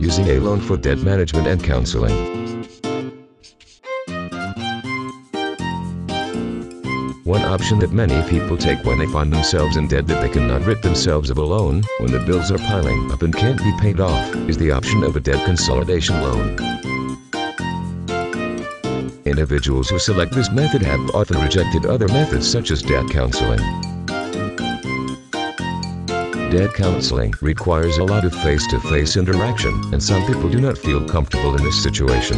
using a loan for debt management and counseling. One option that many people take when they find themselves in debt that they cannot rid themselves of a loan, when the bills are piling up and can't be paid off, is the option of a debt consolidation loan. Individuals who select this method have often rejected other methods such as debt counseling. Debt counseling requires a lot of face-to-face -face interaction, and some people do not feel comfortable in this situation.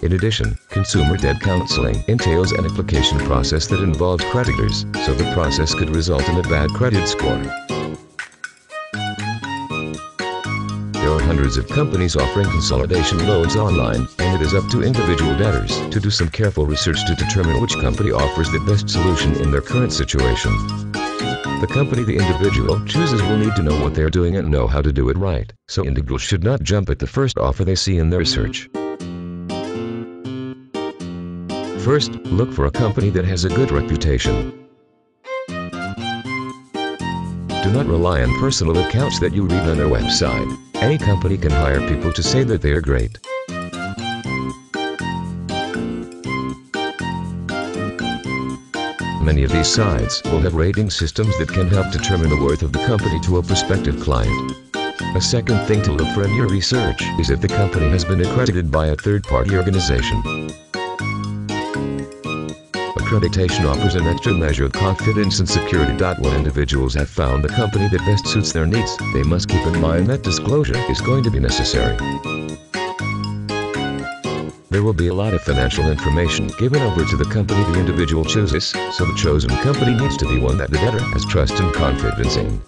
In addition, consumer debt counseling entails an application process that involves creditors, so the process could result in a bad credit score. There are hundreds of companies offering consolidation loans online, and it is up to individual debtors to do some careful research to determine which company offers the best solution in their current situation. The company the individual chooses will need to know what they're doing and know how to do it right, so individuals should not jump at the first offer they see in their search. First, look for a company that has a good reputation. Do not rely on personal accounts that you read on their website. Any company can hire people to say that they are great. Many of these sites will have rating systems that can help determine the worth of the company to a prospective client. A second thing to look for in your research is if the company has been accredited by a third-party organization accreditation offers an extra measure of confidence and security. When individuals have found the company that best suits their needs, they must keep in mind that disclosure is going to be necessary. There will be a lot of financial information given over to the company the individual chooses, so the chosen company needs to be one that the debtor has trust and confidence in.